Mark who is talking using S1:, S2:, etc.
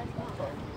S1: That's not